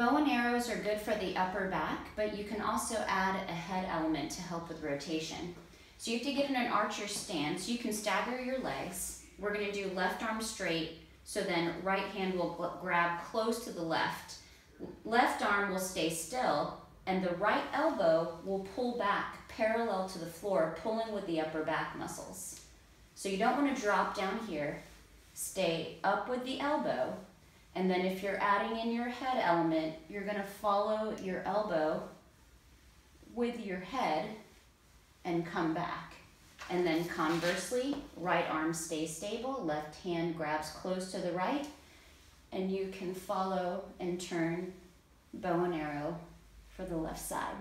Bow and arrows are good for the upper back, but you can also add a head element to help with rotation. So you have to get in an archer stance. You can stagger your legs. We're gonna do left arm straight, so then right hand will grab close to the left. Left arm will stay still, and the right elbow will pull back parallel to the floor, pulling with the upper back muscles. So you don't wanna drop down here. Stay up with the elbow, and then if you're adding in your head element, you're gonna follow your elbow with your head and come back. And then conversely, right arm stays stable, left hand grabs close to the right, and you can follow and turn bow and arrow for the left side.